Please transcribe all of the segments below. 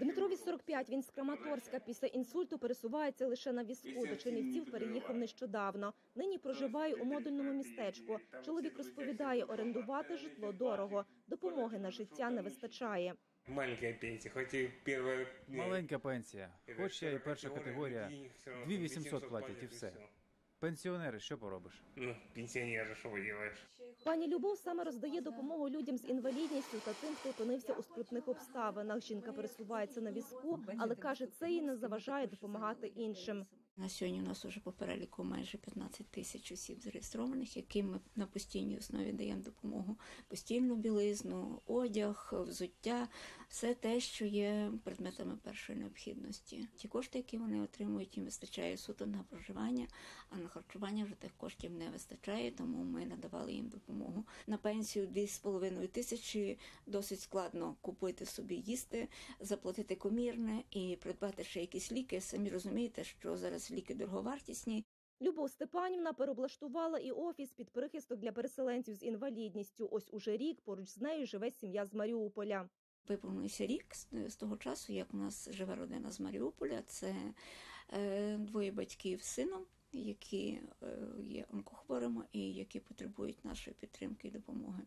Дмитрові 45, він з Краматорська. Після інсульту пересувається лише на візку. До Чернівців переїхав нещодавно. Нині проживає у модульному містечку. Чоловік розповідає, орендувати житло дорого. Допомоги на життя не вистачає. Маленькая пенсия, хоть и первая... э, Маленька пенсія, хоч я і перша категорія. денег всё 2800 800 платять і все. Пенсіонери, що поробиш? Ну, Пенсіонери, що что делаешь? Пані Любов саме роздає допомогу людям з інвалідністю та тим, хто опинився у скрутних обставинах. Жінка пересувається на візку, але каже, це їй не заважає допомагати іншим. На сьогодні у нас уже по переліку майже 15 тисяч осіб зареєстрованих, яким ми на постійній основі даємо допомогу, постільну білизну, одяг, взуття, все те, що є предметами першої необхідності. Ті кошти, які вони отримують, їм вистачає суто на проживання, а на харчування вже тих коштів не вистачає, тому ми надавали їм допомогу. На пенсію 2,5 тисячі досить складно купити собі їсти, заплатити комірне і придбати ще якісь ліки. Самі розумієте, що зараз ліки дороговартісні. Любов Степанівна переоблаштувала і офіс під прихисток для переселенців з інвалідністю. Ось уже рік поруч з нею живе сім'я з Маріуполя. Виповнився рік з того часу, як у нас живе родина з Маріуполя. Це е, двоє батьків з сином, які е, є онкохворими і які потребують нашої підтримки і допомоги.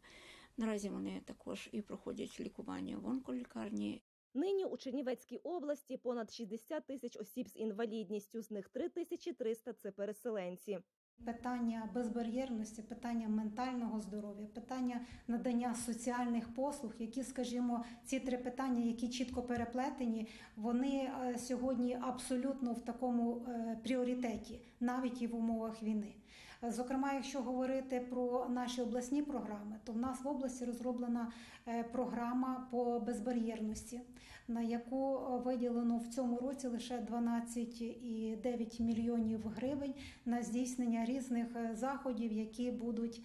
Наразі вони також і проходять лікування в онколікарні, Нині у Чернівецькій області понад 60 тисяч осіб з інвалідністю, з них 3300 – це переселенці. Питання безбар'єрності, питання ментального здоров'я, питання надання соціальних послуг, які, скажімо, ці три питання, які чітко переплетені, вони е, сьогодні абсолютно в такому е, пріоритеті, навіть і в умовах війни. Зокрема, якщо говорити про наші обласні програми, то в нас в області розроблена е, програма по безбар'єрності, на яку е, виділено в цьому році лише 12,9 мільйонів гривень на здійснення різних е, заходів, які будуть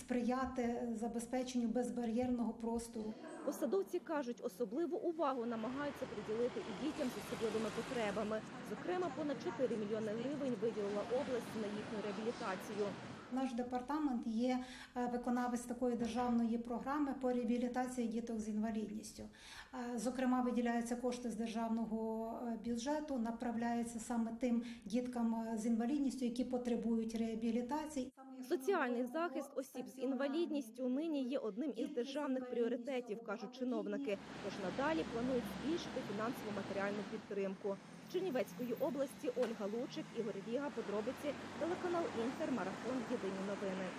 сприяти забезпеченню безбар'єрного простору. Посадовці кажуть, особливу увагу намагаються приділити і дітям з особливими потребами. Зокрема, понад 4 мільйони гривень виділила область на їхню реабілітацію. Наш департамент є е, виконавець такої державної програми по реабілітації діток з інвалідністю. Е, Зокрема, виділяються кошти з державного е, бюджету, направляються саме тим діткам з інвалідністю, які потребують реабілітації. Соціальний захист осіб з інвалідністю нині є одним із державних пріоритетів, кажуть чиновники. Тож надалі планують збільшити фінансово матеріальну підтримку. З Чернівецької області Ольга Лучик, Ігор Віга, подробиці, телеканал Інтер, марафон Єдині новини.